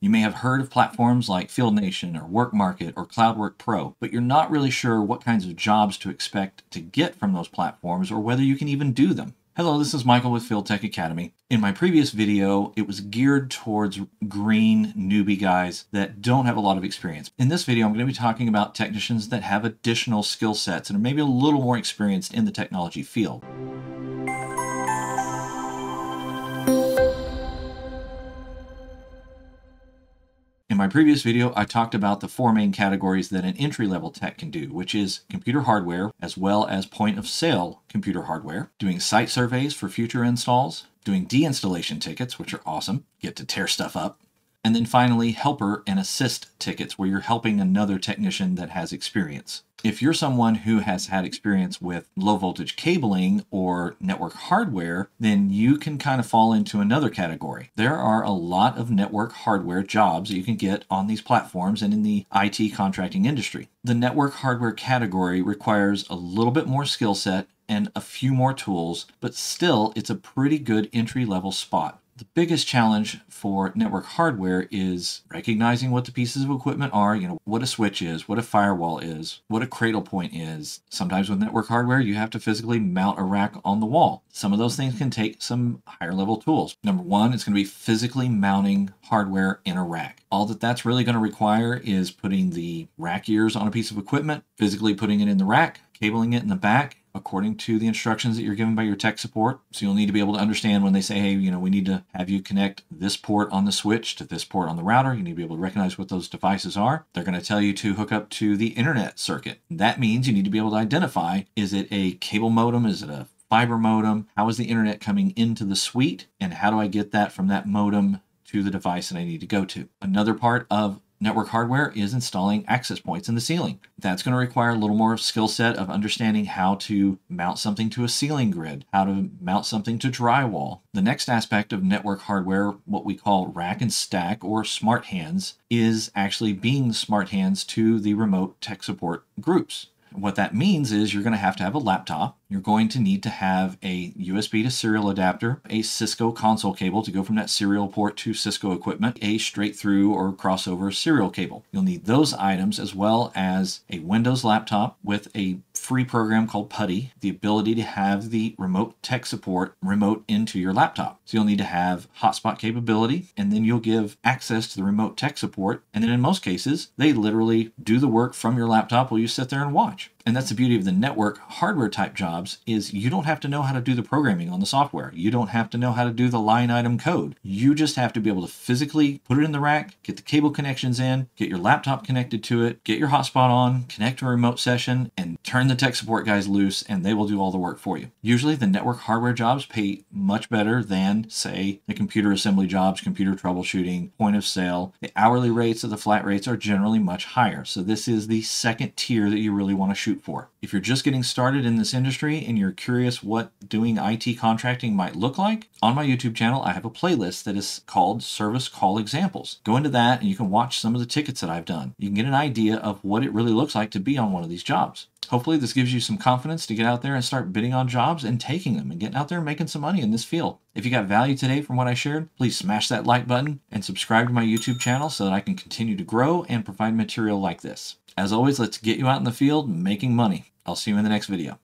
You may have heard of platforms like Field Nation or Work Market or CloudWork Pro, but you're not really sure what kinds of jobs to expect to get from those platforms or whether you can even do them. Hello, this is Michael with Field Tech Academy. In my previous video, it was geared towards green newbie guys that don't have a lot of experience. In this video, I'm going to be talking about technicians that have additional skill sets and are maybe a little more experienced in the technology field. My previous video, I talked about the four main categories that an entry-level tech can do, which is computer hardware, as well as point-of-sale computer hardware, doing site surveys for future installs, doing deinstallation tickets, which are awesome, get to tear stuff up, and then finally, helper and assist tickets, where you're helping another technician that has experience. If you're someone who has had experience with low voltage cabling or network hardware, then you can kind of fall into another category. There are a lot of network hardware jobs that you can get on these platforms and in the IT contracting industry. The network hardware category requires a little bit more skill set and a few more tools, but still it's a pretty good entry level spot. The biggest challenge for network hardware is recognizing what the pieces of equipment are, you know, what a switch is, what a firewall is, what a Cradlepoint is. Sometimes with network hardware, you have to physically mount a rack on the wall. Some of those things can take some higher level tools. Number one, it's going to be physically mounting hardware in a rack. All that that's really going to require is putting the rack ears on a piece of equipment, physically putting it in the rack, cabling it in the back, according to the instructions that you're given by your tech support. So you'll need to be able to understand when they say, hey, you know, we need to have you connect this port on the switch to this port on the router. You need to be able to recognize what those devices are. They're going to tell you to hook up to the internet circuit. That means you need to be able to identify is it a cable modem? Is it a fiber modem? How is the internet coming into the suite? And how do I get that from that modem to the device that I need to go to? Another part of network hardware is installing access points in the ceiling. That's going to require a little more skill set of understanding how to mount something to a ceiling grid, how to mount something to drywall. The next aspect of network hardware, what we call rack and stack or smart hands, is actually being smart hands to the remote tech support groups. What that means is you're going to have to have a laptop you're going to need to have a USB to serial adapter, a Cisco console cable to go from that serial port to Cisco equipment, a straight through or crossover serial cable. You'll need those items as well as a Windows laptop with a free program called PuTTY, the ability to have the remote tech support remote into your laptop. So you'll need to have hotspot capability and then you'll give access to the remote tech support. And then in most cases, they literally do the work from your laptop while you sit there and watch much. And that's the beauty of the network hardware type jobs is you don't have to know how to do the programming on the software. You don't have to know how to do the line item code. You just have to be able to physically put it in the rack, get the cable connections in, get your laptop connected to it, get your hotspot on, connect to a remote session, and turn the tech support guys loose and they will do all the work for you. Usually the network hardware jobs pay much better than, say, the computer assembly jobs, computer troubleshooting, point of sale. The hourly rates of the flat rates are generally much higher. So this is the second tier that you really want to shoot shoot for. If you're just getting started in this industry and you're curious what doing IT contracting might look like, on my YouTube channel, I have a playlist that is called Service Call Examples. Go into that and you can watch some of the tickets that I've done. You can get an idea of what it really looks like to be on one of these jobs. Hopefully, this gives you some confidence to get out there and start bidding on jobs and taking them and getting out there and making some money in this field. If you got value today from what I shared, please smash that like button and subscribe to my YouTube channel so that I can continue to grow and provide material like this. As always, let's get you out in the field making money. I'll see you in the next video.